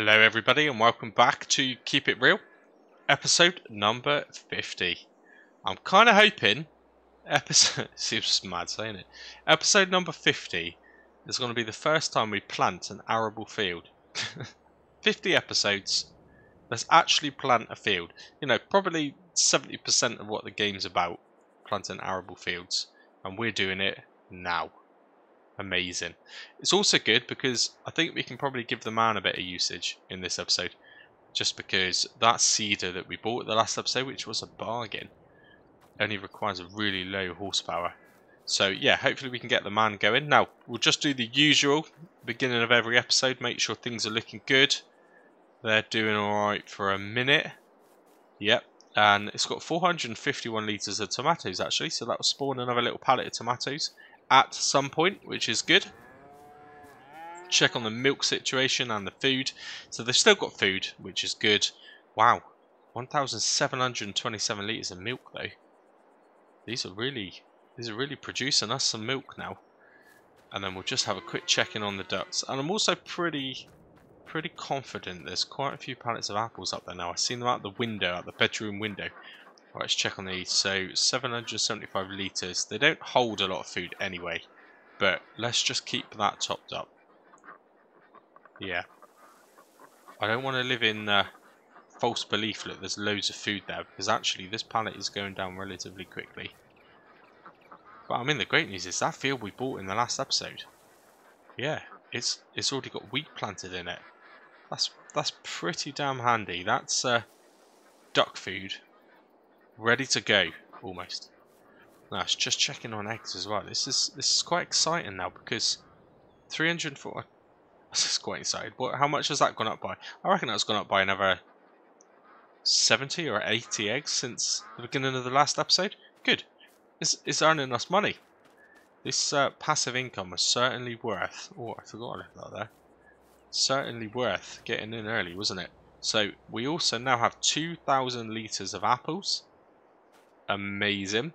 Hello, everybody, and welcome back to Keep It Real, episode number 50. I'm kind of hoping episode seems mad saying it. Episode number 50 is going to be the first time we plant an arable field. 50 episodes. Let's actually plant a field. You know, probably 70% of what the game's about, planting arable fields, and we're doing it now amazing. It's also good because I think we can probably give the man a bit of usage in this episode. Just because that seeder that we bought the last episode, which was a bargain, only requires a really low horsepower. So yeah, hopefully we can get the man going. Now, we'll just do the usual beginning of every episode, make sure things are looking good. They're doing alright for a minute. Yep, and it's got 451 litres of tomatoes actually, so that will spawn another little pallet of tomatoes at some point, which is good. Check on the milk situation and the food. So they've still got food, which is good. Wow, 1,727 litres of milk though. These are really, these are really producing us some milk now. And then we'll just have a quick check in on the ducks. And I'm also pretty, pretty confident there's quite a few pallets of apples up there now. I've seen them out the window, out the bedroom window. Right, let's check on these. So 775 litres. They don't hold a lot of food anyway, but let's just keep that topped up. Yeah. I don't want to live in uh, false belief that there's loads of food there, because actually this pallet is going down relatively quickly. But I mean, the great news is that field we bought in the last episode. Yeah, it's it's already got wheat planted in it. That's that's pretty damn handy. That's uh, duck food ready to go almost. Now it's just checking on eggs as well. This is this is quite exciting now because 304. This is quite exciting. What? How much has that gone up by? I reckon that's gone up by another 70 or 80 eggs since the beginning of the last episode. Good. It's, it's earning us money. This uh, passive income was certainly worth. Oh, I forgot I left that there. Certainly worth getting in early, wasn't it? So we also now have 2,000 litres of apples amazing.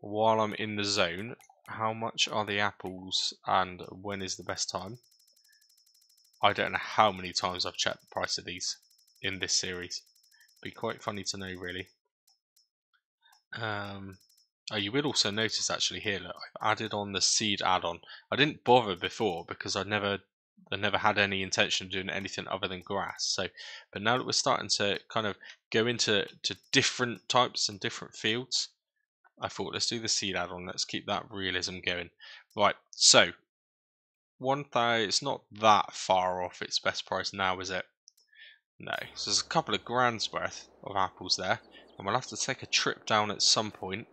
While I'm in the zone, how much are the apples and when is the best time? I don't know how many times I've checked the price of these in this series. Be quite funny to know, really. Um, oh, you will also notice actually here, look, I've added on the seed add-on. I didn't bother before because I never, I never had any intention of doing anything other than grass. So, but now that we're starting to kind of go into to different types and different fields. I thought let's do the seed add-on. Let's keep that realism going. Right, so one thing it's not that far off its best price now, is it? No. So there's a couple of grand's worth of apples there, and we'll have to take a trip down at some point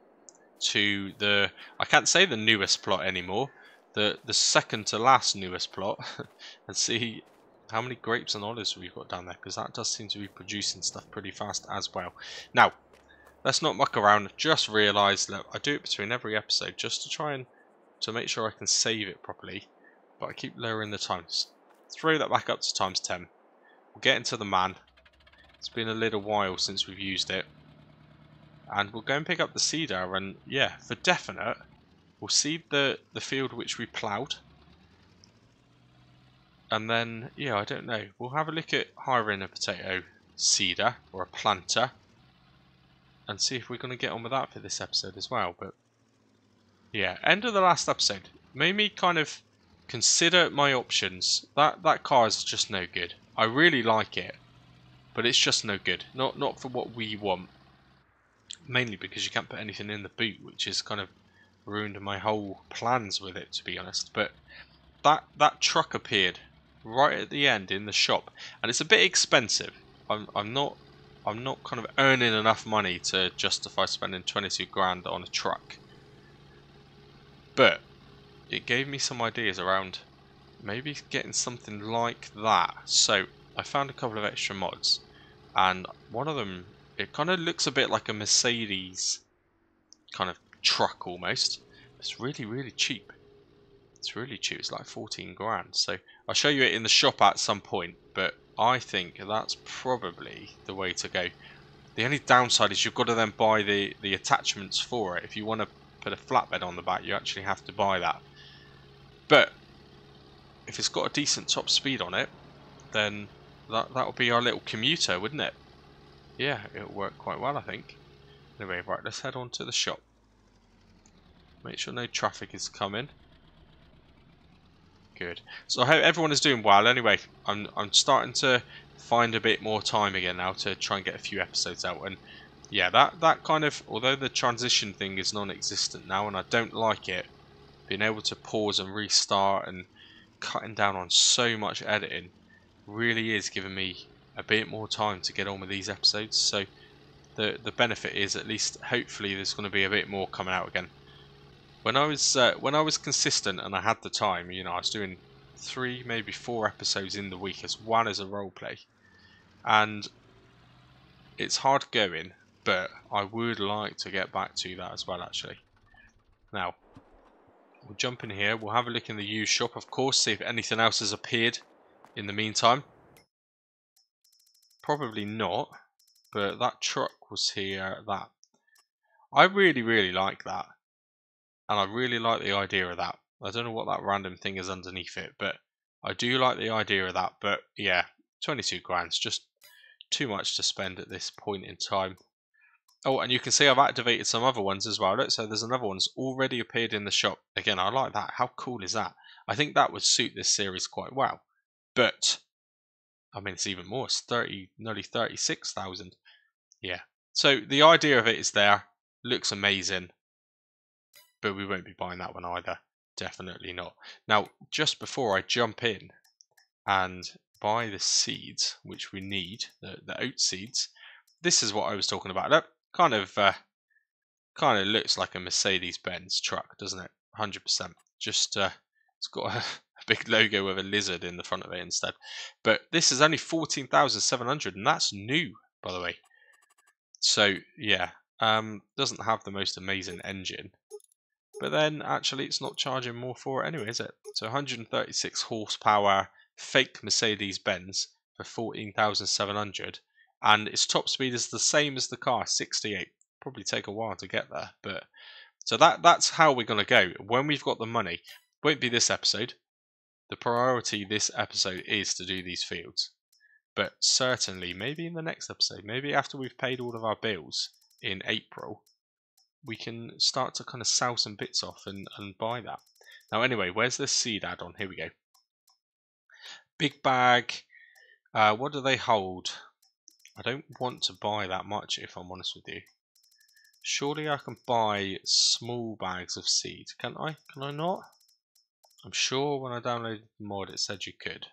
to the I can't say the newest plot anymore. The the second to last newest plot and see how many grapes and olives we've got down there because that does seem to be producing stuff pretty fast as well. Now, let's not muck around. Just realise that I do it between every episode just to try and to make sure I can save it properly. But I keep lowering the times. Throw that back up to times 10. We'll get into the man. It's been a little while since we've used it. And we'll go and pick up the seeder and yeah, for definite, we'll seed the, the field which we ploughed and then, yeah, I don't know. We'll have a look at hiring a potato seeder or a planter and see if we're going to get on with that for this episode as well. But yeah, end of the last episode made me kind of consider my options. That that car is just no good. I really like it, but it's just no good. Not not for what we want. Mainly because you can't put anything in the boot, which is kind of ruined my whole plans with it, to be honest. But that that truck appeared right at the end in the shop, and it's a bit expensive. I'm I'm not I'm not kind of earning enough money to justify spending 22 grand on a truck. But it gave me some ideas around maybe getting something like that. So I found a couple of extra mods, and one of them it kind of looks a bit like a Mercedes kind of truck almost. It's really really cheap. It's really cheap. It's like 14 grand. So I'll show you it in the shop at some point. But I think that's probably the way to go. The only downside is you've got to then buy the, the attachments for it. If you want to put a flatbed on the back, you actually have to buy that. But if it's got a decent top speed on it, then that that would be our little commuter, wouldn't it? Yeah, it'll work quite well, I think. Anyway, right, let's head on to the shop. Make sure no traffic is coming. Good. So I hope everyone is doing well. Anyway, I'm I'm starting to find a bit more time again now to try and get a few episodes out. And yeah, that that kind of although the transition thing is non-existent now, and I don't like it, being able to pause and restart and cutting down on so much editing really is giving me a bit more time to get on with these episodes. So the the benefit is at least hopefully there's going to be a bit more coming out again. When I was uh, when I was consistent and I had the time, you know, I was doing three, maybe four episodes in the week as well as a role play, and it's hard going, but I would like to get back to that as well. Actually, now we'll jump in here. We'll have a look in the used shop, of course, see if anything else has appeared in the meantime. Probably not, but that truck was here. That I really, really like that and I really like the idea of that. I don't know what that random thing is underneath it, but I do like the idea of that. But yeah, 22 grand's just too much to spend at this point in time. Oh, and you can see I've activated some other ones as well. Look, so there's another one's already appeared in the shop. Again, I like that. How cool is that? I think that would suit this series quite well. But, I mean, it's even more. It's 30, nearly 36,000. Yeah. So the idea of it is there. Looks amazing but we won't be buying that one either. Definitely not. Now, just before I jump in and buy the seeds, which we need, the, the oat seeds, this is what I was talking about. That kind of uh, kind of looks like a Mercedes-Benz truck, doesn't it? 100%. Just uh, it's got a, a, big logo with a lizard in the front of it instead. But this is only 14,700 and that's new, by the way. So, yeah, um, doesn't have the most amazing engine. But then actually it's not charging more for it anyway, is it? So 136 horsepower fake Mercedes Benz for 14,700 and its top speed is the same as the car, 68. Probably take a while to get there, but so that that's how we're going to go. When we've got the money, won't be this episode. The priority this episode is to do these fields. But certainly, maybe in the next episode, maybe after we've paid all of our bills in April, we can start to kind of sell some bits off and, and buy that. Now anyway, where's the seed add-on? Here we go. Big bag. Uh, what do they hold? I don't want to buy that much if I'm honest with you. Surely I can buy small bags of seed. Can I? Can I not? I'm sure when I downloaded the mod it said you could.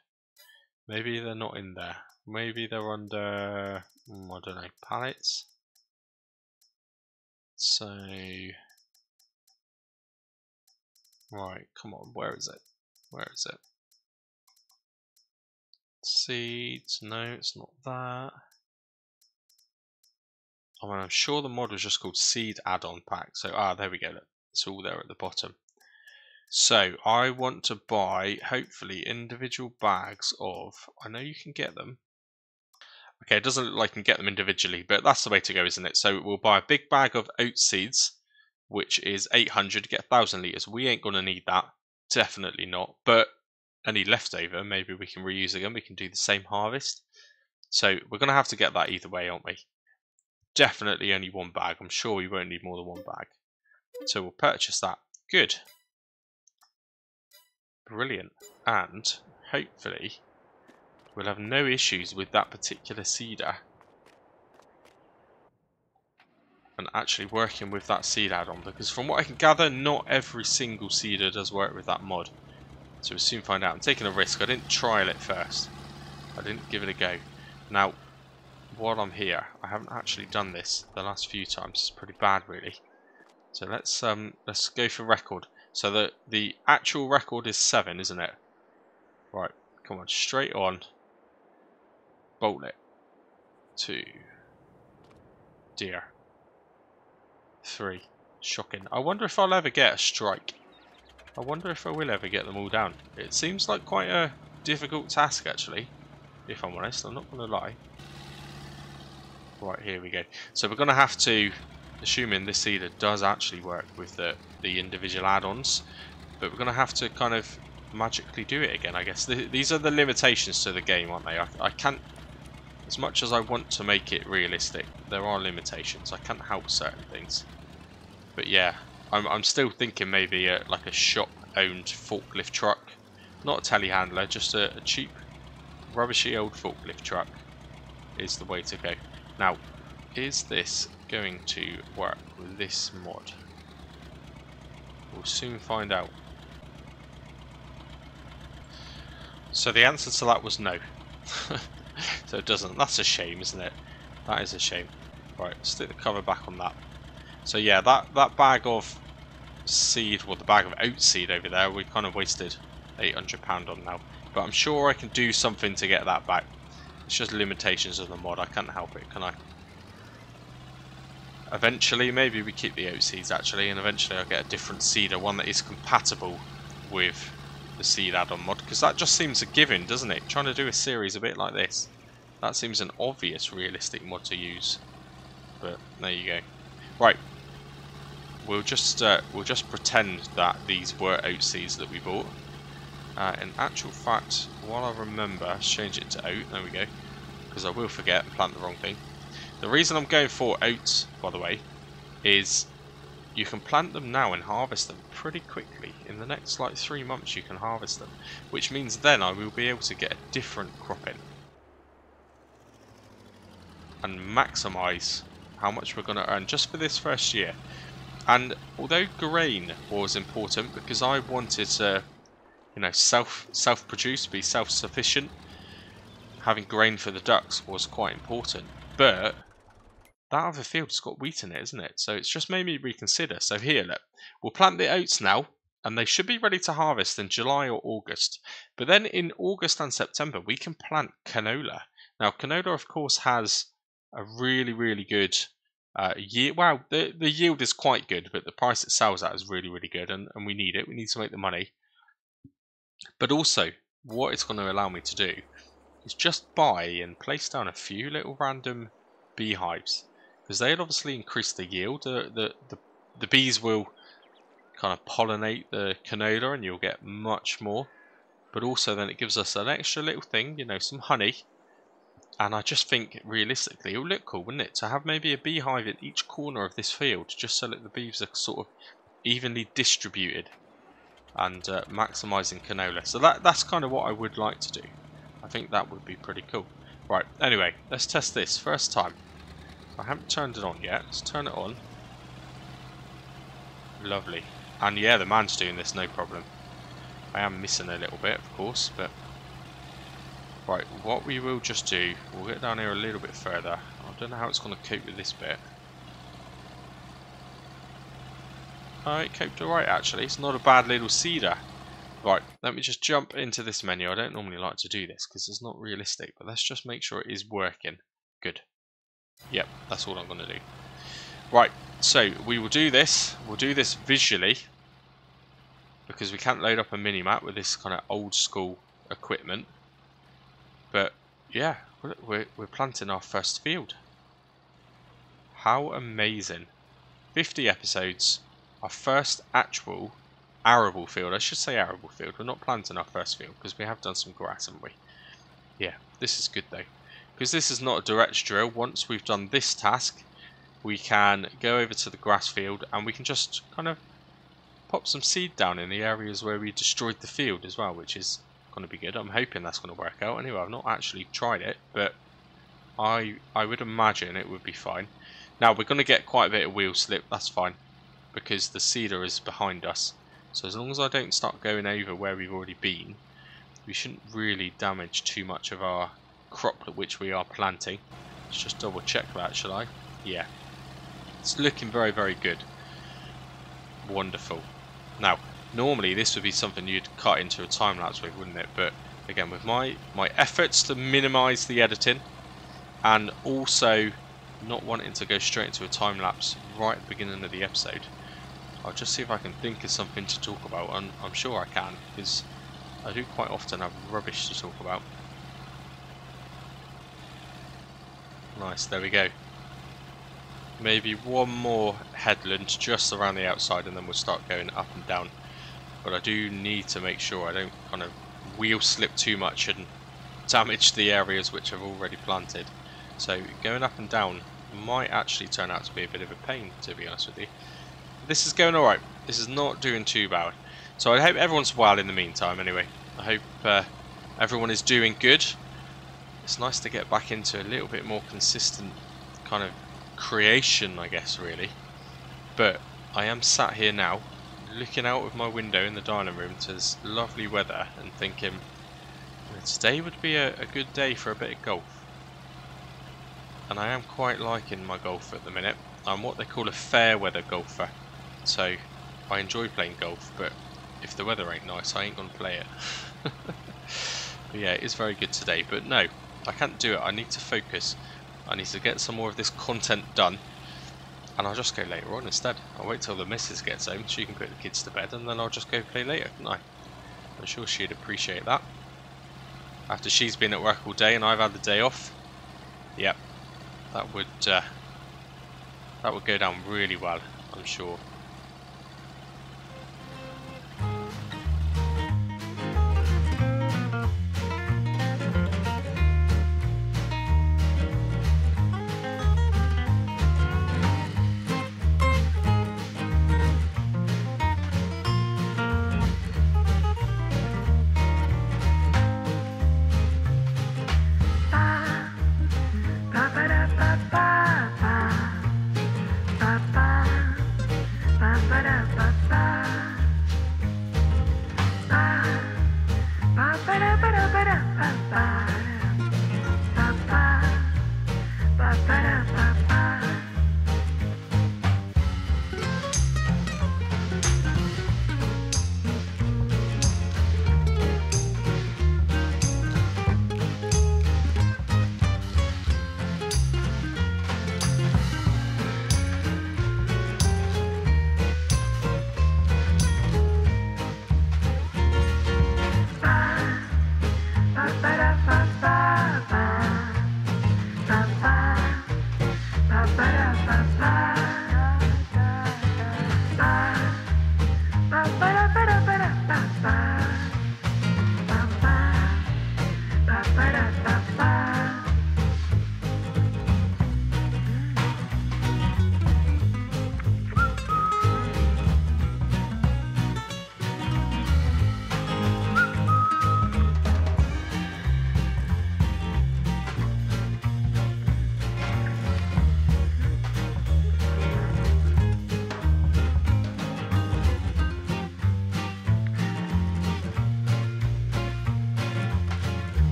Maybe they're not in there. Maybe they're under, mm, I don't know, pallets? So, right, come on, where is it? Where is it? Seeds, no, it's not that. I mean, I'm sure the mod was just called Seed Add-on Pack. So, ah, there we go. It's all there at the bottom. So, I want to buy, hopefully, individual bags of, I know you can get them, Okay, it doesn't look like you can get them individually, but that's the way to go, isn't it? So we'll buy a big bag of oat seeds, which is 800 to get 1,000 litres. We ain't going to need that. Definitely not. But any leftover, maybe we can reuse again. We can do the same harvest. So we're going to have to get that either way, aren't we? Definitely only one bag. I'm sure we won't need more than one bag. So we'll purchase that. Good. Brilliant. And hopefully We'll have no issues with that particular seeder. And actually working with that seed add-on because from what I can gather not every single seeder does work with that mod. So we'll soon find out. I'm taking a risk. I didn't trial it first. I didn't give it a go. Now, while I'm here, I haven't actually done this the last few times. It's pretty bad really. So let's um let's go for record. So the the actual record is seven, isn't it? Right, come on, straight on bolt it. Two. Deer. Three. Shocking. I wonder if I'll ever get a strike. I wonder if I will ever get them all down. It seems like quite a difficult task actually, if I'm honest, I'm not going to lie. Right, here we go. So we're going to have to, assuming this seeder does actually work with the, the individual add-ons, but we're going to have to kind of magically do it again, I guess. Th these are the limitations to the game, aren't they? I, I can't, as much as I want to make it realistic, there are limitations. I can't help certain things. But yeah, I'm, I'm still thinking maybe a, like a shop-owned forklift truck. Not a telehandler, just a, a cheap, rubbishy old forklift truck is the way to go. Now, is this going to work with this mod? We'll soon find out. So the answer to that was no. so it doesn't. That's a shame, isn't it? That is a shame. Right, stick the cover back on that. So yeah, that, that bag of seed, well the bag of oat seed over there, we kind of wasted £800 on now. But I'm sure I can do something to get that back. It's just limitations of the mod, I can't help it, can I? Eventually, maybe we keep the oat seeds actually, and eventually I'll get a different seeder, one that is compatible with the seed add-on mod, because that just seems a given, doesn't it? Trying to do a series a bit like this. That seems an obvious realistic mod to use. But there you go. Right. We'll just uh, we'll just pretend that these were oat seeds that we bought. Uh, in actual fact, while I remember, change it to oat. There we go. Because I will forget and plant the wrong thing. The reason I'm going for oats, by the way, is you can plant them now and harvest them pretty quickly. In the next like three months you can harvest them. Which means then I will be able to get a different crop in. And maximise how much we're going to earn just for this first year. And although grain was important because I wanted to, you know, self self produce, be self sufficient, having grain for the ducks was quite important. But that other field's got wheat in it, isn't it? So it's just made me reconsider. So here, look, we'll plant the oats now, and they should be ready to harvest in July or August. But then in August and September, we can plant canola. Now, canola, of course, has a really, really good uh, yield. Wow, the, the yield is quite good, but the price it sells at is really, really good, and, and we need it. We need to make the money. But also, what it's going to allow me to do is just buy and place down a few little random beehives because they'll obviously increase the yield. The, the, the, the bees will kind of pollinate the canola and you'll get much more. But also then it gives us an extra little thing, you know, some honey. And I just think realistically it would look cool, wouldn't it? To have maybe a beehive in each corner of this field just so that the bees are sort of evenly distributed and uh, maximising canola. So that that's kind of what I would like to do. I think that would be pretty cool. Right, anyway, let's test this. First time. I haven't turned it on yet. Let's turn it on. Lovely. And yeah, the man's doing this, no problem. I am missing a little bit, of course, but... Right, what we will just do, we'll get down here a little bit further. I don't know how it's going to cope with this bit. Oh, it coped alright actually. It's not a bad little seeder. Right, let me just jump into this menu. I don't normally like to do this because it's not realistic, but let's just make sure it is working. Good. Yep, that's all I'm going to do. Right, so we will do this. We'll do this visually because we can't load up a mini-map with this kind of old school equipment. But yeah, we're, we're planting our first field. How amazing. 50 episodes, our first actual arable field. I should say arable field. We're not planting our first field because we have done some grass, haven't we? Yeah, this is good though because this is not a direct drill, once we've done this task, we can go over to the grass field and we can just kind of pop some seed down in the areas where we destroyed the field as well, which is going to be good. I'm hoping that's going to work out. Anyway, I've not actually tried it, but I I would imagine it would be fine. Now, we're going to get quite a bit of wheel slip, that's fine, because the seeder is behind us. So as long as I don't start going over where we've already been, we shouldn't really damage too much of our crop which we are planting. Let's just double check that, shall I? Yeah. It's looking very, very good. Wonderful. Now, normally this would be something you'd cut into a time lapse with, wouldn't it? But again, with my, my efforts to minimise the editing and also not wanting to go straight into a time lapse right at the beginning of the episode, I'll just see if I can think of something to talk about, and I'm sure I can, because I do quite often have rubbish to talk about. Nice, there we go. Maybe one more headland just around the outside and then we'll start going up and down. but I do need to make sure I don't kind of wheel slip too much and damage the areas which I've already planted. So going up and down might actually turn out to be a bit of a pain, to be honest with you. This is going alright. This is not doing too bad. So I hope everyone's well in the meantime anyway. I hope uh, everyone is doing good. It's nice to get back into a little bit more consistent kind of creation, I guess, really. But I am sat here now, looking out of my window in the dining room to this lovely weather and thinking, today would be a, a good day for a bit of golf and I am quite liking my golf at the minute. I'm what they call a fair weather golfer, so I enjoy playing golf, but if the weather ain't nice, I ain't gonna play it. yeah, it is very good today, but no, I can't do it. I need to focus. I need to get some more of this content done, and I'll just go later on instead. I'll wait till the missus gets home, so she can put the kids to bed, and then I'll just go play later, can I? I'm sure she'd appreciate that. After she's been at work all day and I've had the day off, yep, that would uh, that would go down really well, I'm sure.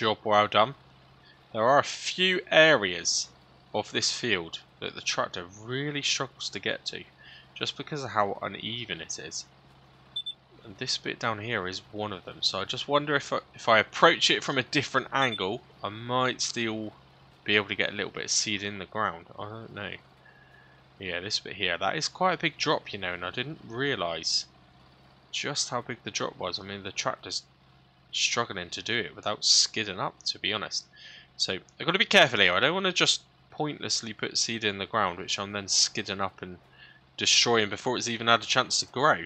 Job well done. There are a few areas of this field that the tractor really struggles to get to, just because of how uneven it is. And this bit down here is one of them, so I just wonder if I, if I approach it from a different angle, I might still be able to get a little bit of seed in the ground. I don't know. Yeah, this bit here, that is quite a big drop, you know, and I didn't realise just how big the drop was. I mean, the tractor's struggling to do it without skidding up, to be honest. So I've got to be careful here. I don't want to just pointlessly put seed in the ground, which I'm then skidding up and destroying before it's even had a chance to grow.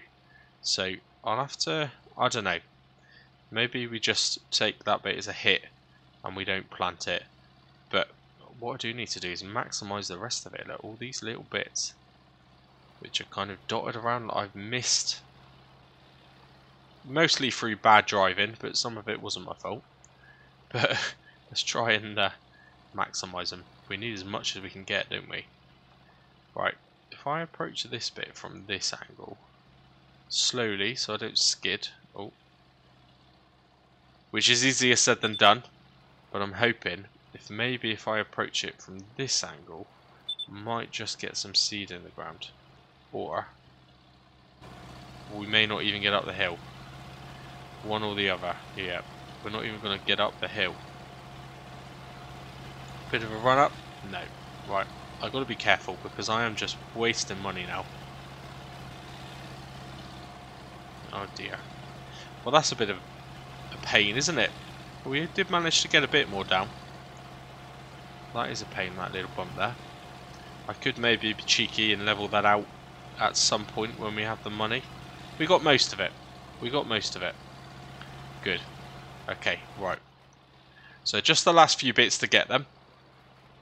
So I'll have to, I don't know, maybe we just take that bit as a hit and we don't plant it. But what I do need to do is maximise the rest of it. Look, all these little bits which are kind of dotted around that I've missed mostly through bad driving, but some of it wasn't my fault. But let's try and uh, maximise them. We need as much as we can get, don't we? Right, if I approach this bit from this angle, slowly so I don't skid, oh, which is easier said than done, but I'm hoping if maybe if I approach it from this angle, might just get some seed in the ground, or we may not even get up the hill. One or the other. Yeah. We're not even going to get up the hill. Bit of a run up? No. Right. I've got to be careful because I am just wasting money now. Oh dear. Well, that's a bit of a pain, isn't it? We did manage to get a bit more down. That is a pain, that little bump there. I could maybe be cheeky and level that out at some point when we have the money. We got most of it. We got most of it. Good. Okay, right. So just the last few bits to get them,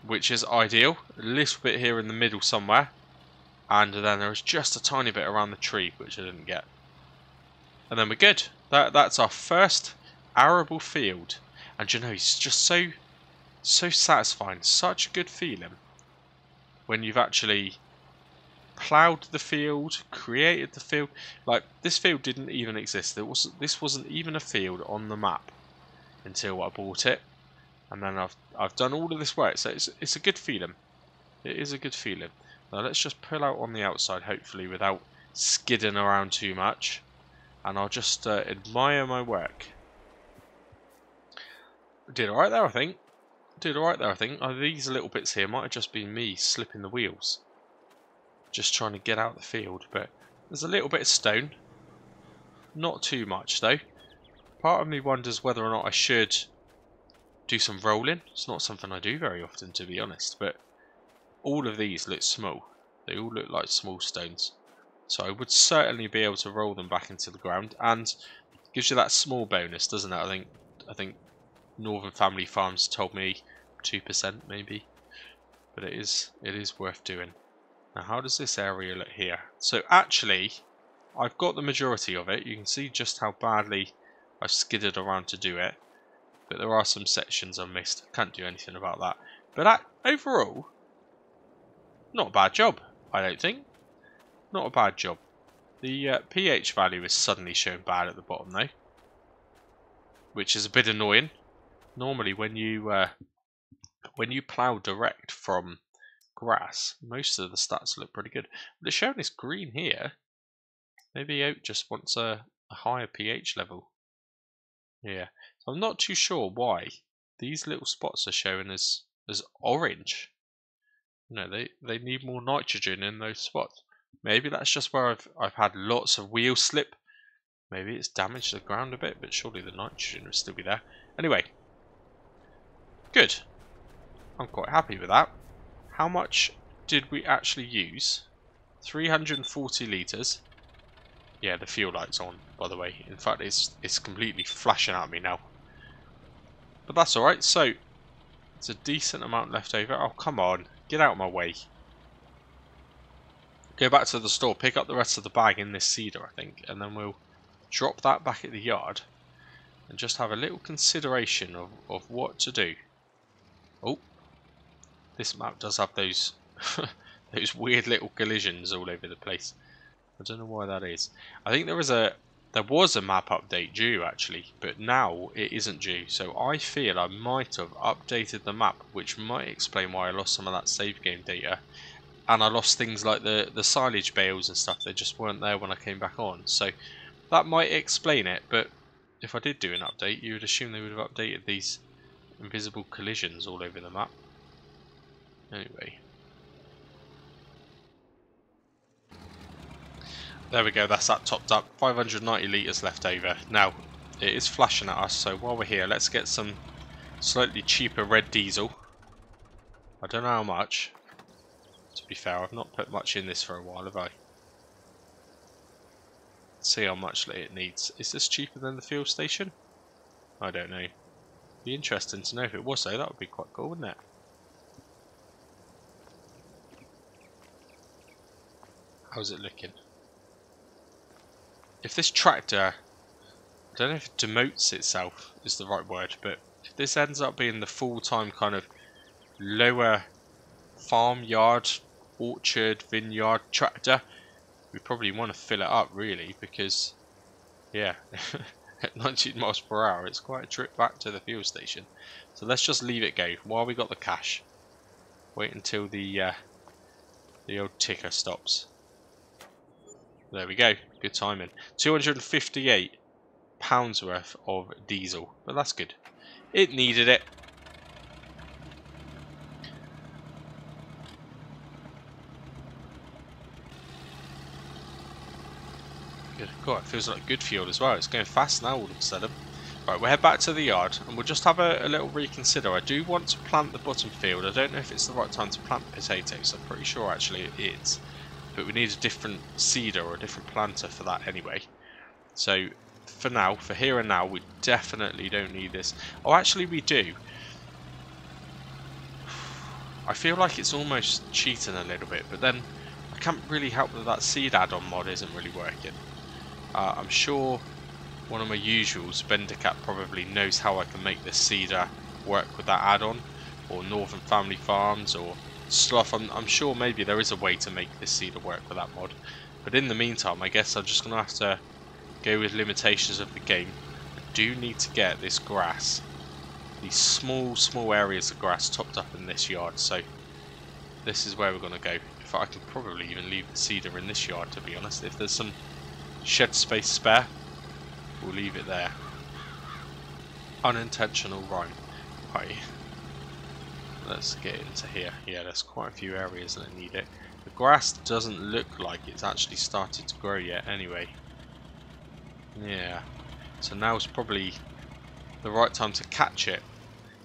which is ideal. A little bit here in the middle somewhere. And then there was just a tiny bit around the tree, which I didn't get. And then we're good. That That's our first arable field. And you know, it's just so, so satisfying. Such a good feeling when you've actually plowed the field, created the field. Like this field didn't even exist. There was this wasn't even a field on the map until I bought it, and then I've I've done all of this work. So it's it's a good feeling. It is a good feeling. Now let's just pull out on the outside, hopefully without skidding around too much, and I'll just uh, admire my work. Did alright there, I think. Did alright there, I think. Oh, these little bits here might have just been me slipping the wheels just trying to get out the field. But there's a little bit of stone. Not too much though. Part of me wonders whether or not I should do some rolling. It's not something I do very often to be honest. But all of these look small. They all look like small stones. So I would certainly be able to roll them back into the ground. And gives you that small bonus, doesn't it? I think I think Northern Family Farms told me 2% maybe. But it is it is worth doing. Now how does this area look here? So actually, I've got the majority of it. You can see just how badly I've skidded around to do it. But there are some sections I missed. Can't do anything about that. But overall, not a bad job, I don't think. Not a bad job. The uh, pH value is suddenly showing bad at the bottom though. Which is a bit annoying. Normally when you uh, when you plough direct from grass, most of the stats look pretty good. But it's showing this green here. Maybe oat just wants a, a higher pH level. Yeah, so I'm not too sure why these little spots are showing as as orange. No, they they need more nitrogen in those spots. Maybe that's just where I've I've had lots of wheel slip. Maybe it's damaged the ground a bit, but surely the nitrogen will still be there. Anyway, good. I'm quite happy with that. How much did we actually use? 340 litres. Yeah, the fuel light's on, by the way. In fact, it's it's completely flashing at me now. But that's alright. So, it's a decent amount left over. Oh, come on. Get out of my way. Go back to the store, pick up the rest of the bag in this seeder, I think, and then we'll drop that back at the yard and just have a little consideration of, of what to do. Oh, this map does have those those weird little collisions all over the place. I don't know why that is. I think there was a there was a map update due actually, but now it isn't due. So I feel I might have updated the map, which might explain why I lost some of that save game data. And I lost things like the, the silage bales and stuff, they just weren't there when I came back on. So that might explain it, but if I did do an update, you would assume they would have updated these invisible collisions all over the map. Anyway. There we go, that's that topped up. 590 litres left over. Now, it is flashing at us, so while we're here, let's get some slightly cheaper red diesel. I don't know how much. To be fair, I've not put much in this for a while, have I? Let's see how much it needs. Is this cheaper than the fuel station? I don't know. Be interesting to know if it was though, that would be quite cool, wouldn't it? How's it looking? If this tractor, I don't know if it demotes itself is the right word, but if this ends up being the full-time kind of lower farmyard, orchard, vineyard tractor, we probably want to fill it up really because, yeah, at 19 miles per hour, it's quite a trip back to the fuel station. So let's just leave it go while we got the cash. Wait until the uh, the old ticker stops. There we go. Good timing. 258 pounds worth of diesel, but that's good. It needed it. Good. God, it feels like good fuel as well. It's going fast now all of a sudden. Right, we'll head back to the yard and we'll just have a, a, little reconsider. I do want to plant the bottom field. I don't know if it's the right time to plant potatoes. I'm pretty sure actually it is. But we need a different seeder or a different planter for that anyway. So for now, for here and now, we definitely don't need this. Oh, actually we do. I feel like it's almost cheating a little bit, but then I can't really help that that seed add-on mod isn't really working. Uh, I'm sure one of my usuals, Bendercat probably knows how I can make this seeder work with that add-on, or Northern Family Farms, or Sloth. I'm, I'm sure maybe there is a way to make this seeder work with that mod. But in the meantime, I guess I'm just going to have to go with limitations of the game. I do need to get this grass, these small, small areas of grass topped up in this yard. So this is where we're going to go. If I can probably even leave the seeder in this yard, to be honest. If there's some shed space spare, we'll leave it there. Unintentional rhyme. Right. Let's get into here. Yeah, there's quite a few areas that need it. The grass doesn't look like it's actually started to grow yet anyway. Yeah. So now is probably the right time to catch it.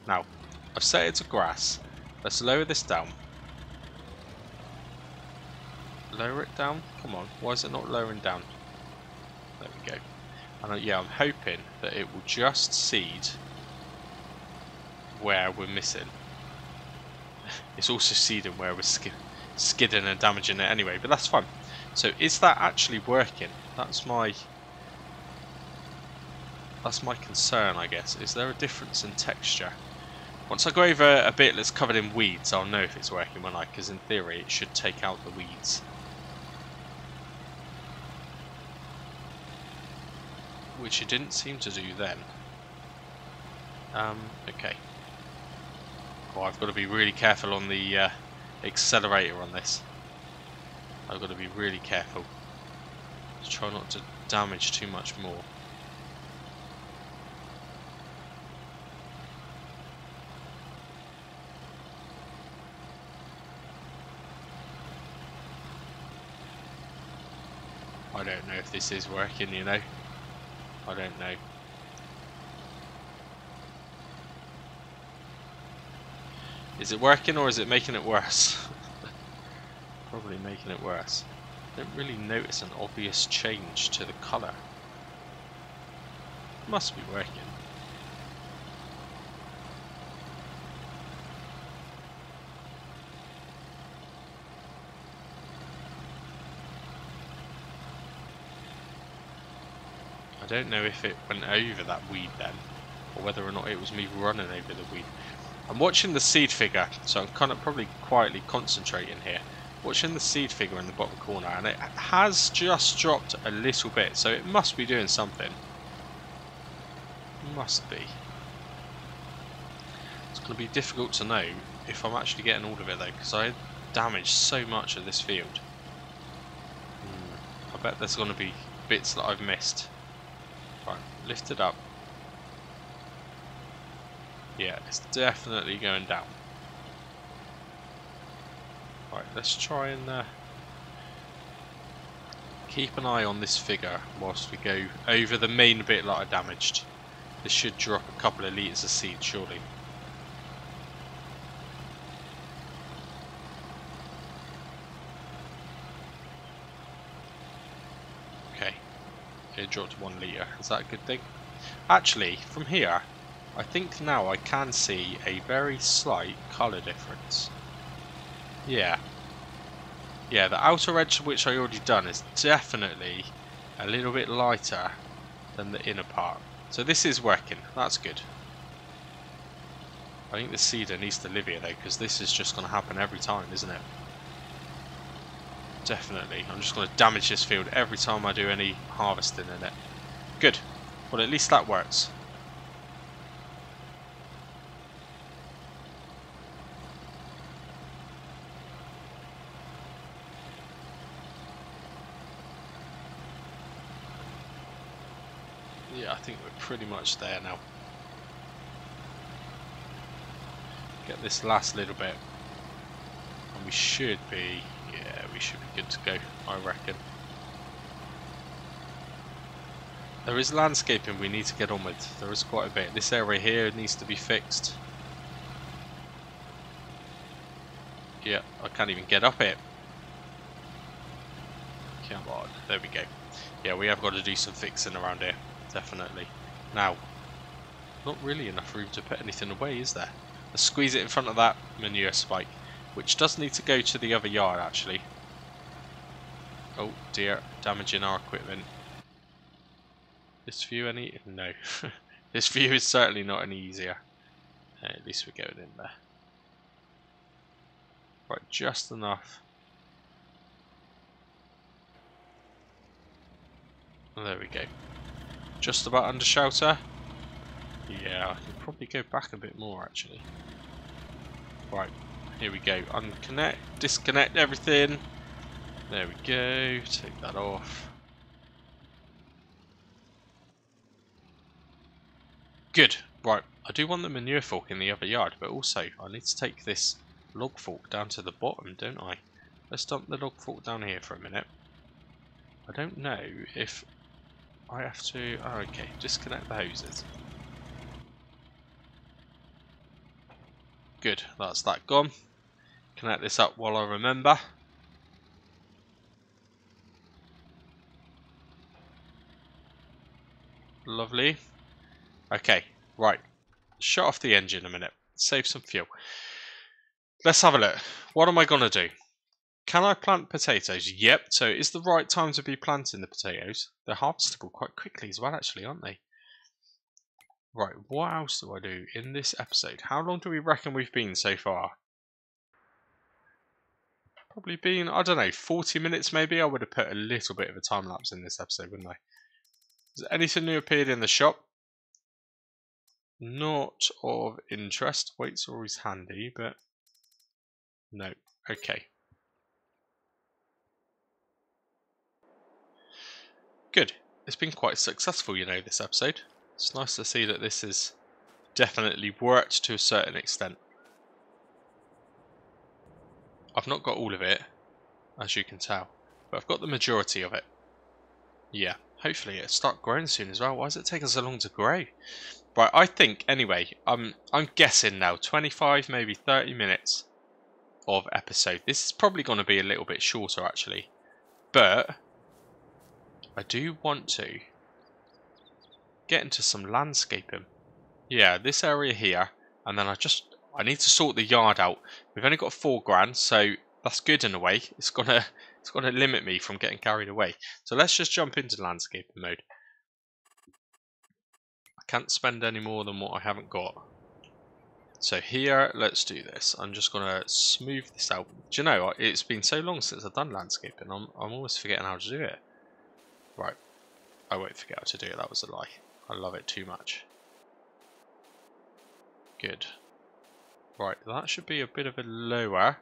Now, I've set it to grass. Let's lower this down. Lower it down? Come on, why is it not lowering down? There we go. And uh, yeah, I'm hoping that it will just seed where we're missing. It's also seeding where we're sk skidding and damaging it anyway, but that's fine. So is that actually working? That's my that's my concern, I guess. Is there a difference in texture? Once I go over a bit that's covered in weeds, I'll know if it's working when I, because in theory it should take out the weeds. Which it didn't seem to do then. Um, okay. Oh, I've got to be really careful on the uh, accelerator on this. I've got to be really careful. Just try not to damage too much more. I don't know if this is working, you know. I don't know. Is it working or is it making it worse? Probably making it worse. I don't really notice an obvious change to the colour. Must be working. I don't know if it went over that weed then, or whether or not it was me running over the weed. I'm watching the seed figure, so I'm kind of probably quietly concentrating here. Watching the seed figure in the bottom corner, and it has just dropped a little bit, so it must be doing something. Must be. It's going to be difficult to know if I'm actually getting all of it though, because I damaged so much of this field. Hmm. I bet there's going to be bits that I've missed. Right, lift it up. Yeah, it's definitely going down. Right, let's try and uh, keep an eye on this figure whilst we go over the main bit that I damaged. This should drop a couple of litres of seed, surely. Okay, it dropped one litre. Is that a good thing? Actually, from here, I think now I can see a very slight colour difference. Yeah. Yeah, the outer edge which I already done is definitely a little bit lighter than the inner part. So this is working. That's good. I think the seeder needs to live here though, because this is just going to happen every time, isn't it? Definitely. I'm just going to damage this field every time I do any harvesting in it. Good. Well, at least that works. Yeah, I think we're pretty much there now. Get this last little bit. And we should be, yeah, we should be good to go, I reckon. There is landscaping we need to get on with. There is quite a bit. This area here needs to be fixed. Yeah, I can't even get up it. Come on, there we go. Yeah, we have got to do some fixing around here, definitely. Now, not really enough room to put anything away, is there? Let's squeeze it in front of that manure spike, which does need to go to the other yard, actually. Oh dear, damaging our equipment. This view any? No. this view is certainly not any easier. Uh, at least we're going in there. Right, just enough There we go. Just about under shelter. Yeah, I can probably go back a bit more actually. Right, here we go. Unconnect, disconnect everything. There we go. Take that off. Good. Right, I do want the manure fork in the other yard, but also I need to take this log fork down to the bottom, don't I? Let's dump the log fork down here for a minute. I don't know if I have to... Oh, okay, disconnect the hoses. Good, that's that gone. Connect this up while I remember. Lovely. Okay, right. Shut off the engine a minute. Save some fuel. Let's have a look. What am I going to do? Can I plant potatoes? Yep. So is the right time to be planting the potatoes? They're harvestable quite quickly as well, actually, aren't they? Right, what else do I do in this episode? How long do we reckon we've been so far? Probably been, I don't know, 40 minutes maybe? I would have put a little bit of a time lapse in this episode, wouldn't I? Has anything new appeared in the shop? Not of interest. Weights are always handy, but no. Okay. Good. It's been quite successful, you know, this episode. It's nice to see that this has definitely worked to a certain extent. I've not got all of it, as you can tell, but I've got the majority of it. Yeah, hopefully it'll start growing soon as well. Why does it take us so long to grow? Right, I think, anyway, I'm, I'm guessing now, 25, maybe 30 minutes of episode. This is probably going to be a little bit shorter, actually. But I do want to get into some landscaping. Yeah, this area here, and then I just I need to sort the yard out. We've only got four grand, so that's good in a way. It's gonna it's gonna limit me from getting carried away. So let's just jump into landscaping mode. I can't spend any more than what I haven't got. So here, let's do this. I'm just gonna smooth this out. Do you know, it's been so long since I've done landscaping. I'm I'm almost forgetting how to do it. Right. I won't forget how to do it, that was a lie. I love it too much. Good. Right, that should be a bit of a lower,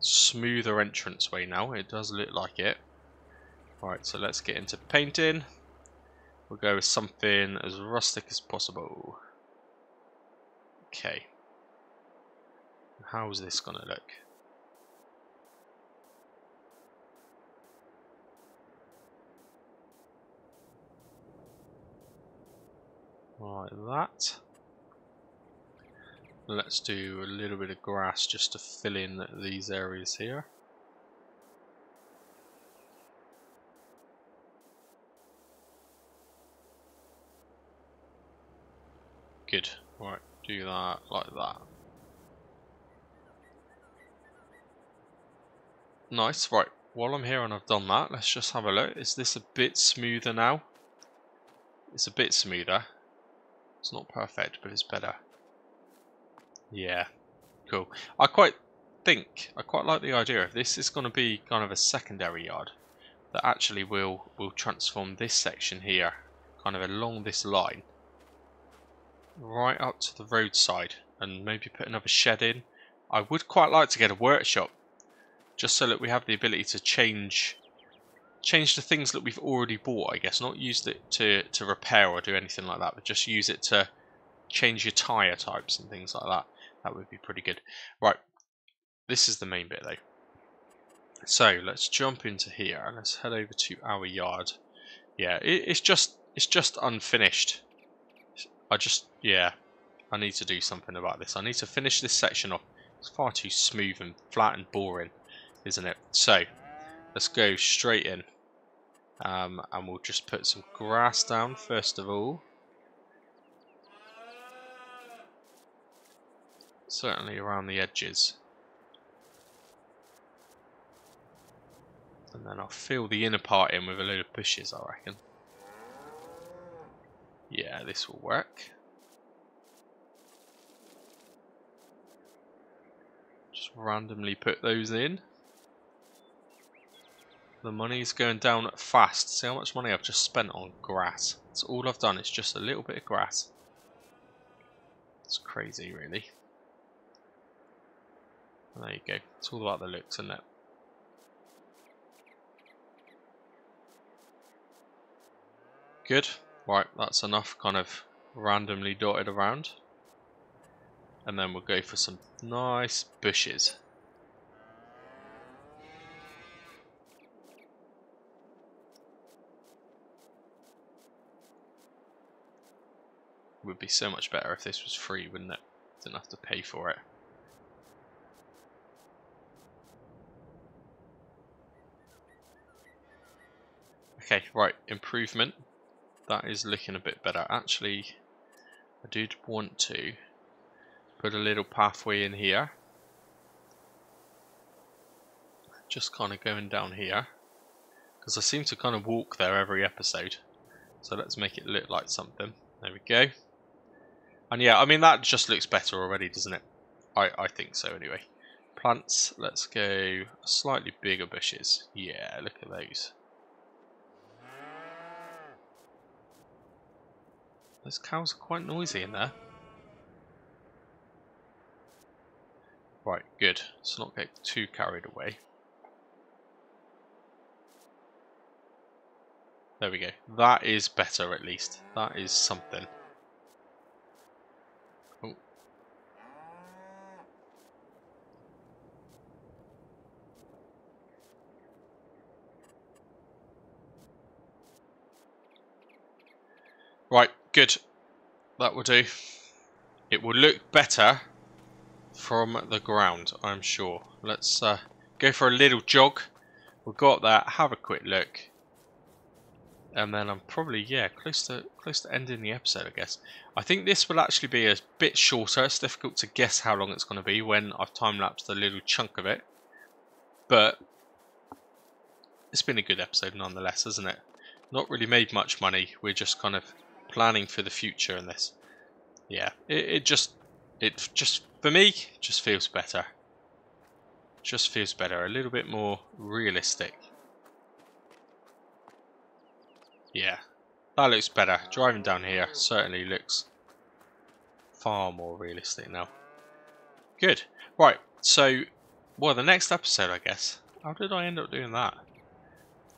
smoother entrance way now. It does look like it. Right, so let's get into painting. We'll go with something as rustic as possible. Okay. How's this going to look? Like that. Let's do a little bit of grass just to fill in these areas here. Good. Right, do that like that. Nice, right. While I'm here and I've done that, let's just have a look. Is this a bit smoother now? It's a bit smoother. It's not perfect, but it's better. Yeah, cool. I quite think, I quite like the idea of this is going to be kind of a secondary yard that actually will, will transform this section here, kind of along this line, right up to the roadside and maybe put another shed in. I would quite like to get a workshop just so that we have the ability to change change the things that we've already bought, I guess. Not use it to, to repair or do anything like that, but just use it to change your tyre types and things like that. That would be pretty good. Right, this is the main bit though. So let's jump into here and let's head over to our yard. Yeah, it, it's just it's just unfinished. I just yeah, I need to do something about this. I need to finish this section off. It's far too smooth and flat and boring, isn't it? So let's go straight in. Um, and we'll just put some grass down first of all. Certainly around the edges. And then I'll fill the inner part in with a load of bushes, I reckon. Yeah, this will work. Just randomly put those in. The money's going down fast. See how much money I've just spent on grass. That's all I've done. It's just a little bit of grass. It's crazy, really. There you go. It's all about the looks, isn't it? Good. Right, that's enough kind of randomly dotted around. And then we'll go for some nice bushes. Would be so much better if this was free, wouldn't it? Didn't have to pay for it. Okay, right, improvement. That is looking a bit better. Actually, I did want to put a little pathway in here. Just kind of going down here. Because I seem to kind of walk there every episode. So let's make it look like something. There we go. And yeah, I mean, that just looks better already, doesn't it? I, I think so anyway. Plants, let's go slightly bigger bushes. Yeah, look at those. Those cows are quite noisy in there. Right, good. Let's not get too carried away. There we go. That is better at least. That is something. Right, good. That will do. It will look better from the ground, I'm sure. Let's uh, go for a little jog. We've got that, have a quick look. And then I'm probably, yeah, close to close to ending the episode, I guess. I think this will actually be a bit shorter. It's difficult to guess how long it's going to be when I've time-lapsed a little chunk of it. But it's been a good episode nonetheless, hasn't it? Not really made much money. We're just kind of planning for the future in this. Yeah, it, it just, it just, for me, just feels better. Just feels better, a little bit more realistic. Yeah, that looks better. Driving down here certainly looks far more realistic now. Good. Right, so, well, the next episode, I guess. How did I end up doing that?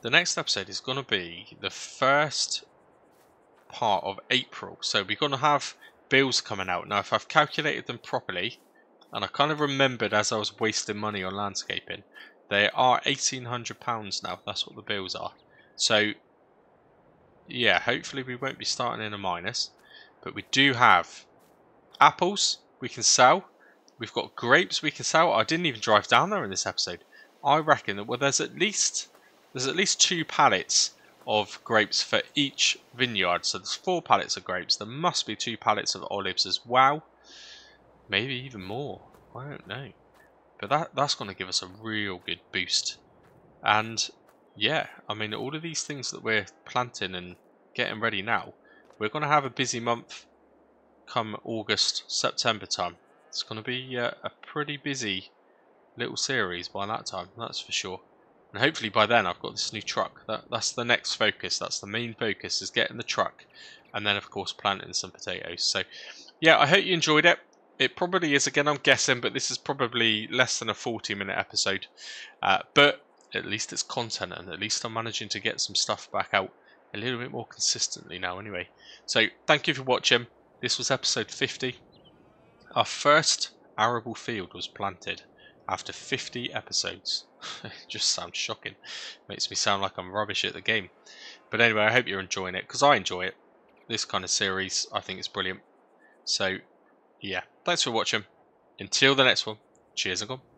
The next episode is going to be the first part of April. So we're going to have bills coming out. Now, if I've calculated them properly, and I kind of remembered as I was wasting money on landscaping, they are £1,800 now. That's what the bills are. So, yeah, hopefully we won't be starting in a minus. But we do have apples we can sell. We've got grapes we can sell. I didn't even drive down there in this episode. I reckon that well, there's at least there's at least two pallets of grapes for each vineyard. So there's four pallets of grapes. There must be two pallets of olives as well. Maybe even more. I don't know. But that that's going to give us a real good boost. And yeah, I mean, all of these things that we're planting and getting ready now, we're going to have a busy month come August, September time. It's going to be uh, a pretty busy little series by that time, that's for sure. And hopefully by then I've got this new truck. That, that's the next focus. That's the main focus is getting the truck. And then of course planting some potatoes. So yeah, I hope you enjoyed it. It probably is again, I'm guessing, but this is probably less than a 40 minute episode. Uh, but at least it's content and at least I'm managing to get some stuff back out a little bit more consistently now anyway. So thank you for watching. This was episode 50. Our first arable field was planted after 50 episodes. it just sounds shocking. Makes me sound like I'm rubbish at the game. But anyway, I hope you're enjoying it because I enjoy it. This kind of series, I think it's brilliant. So, yeah, thanks for watching. Until the next one, cheers and gone.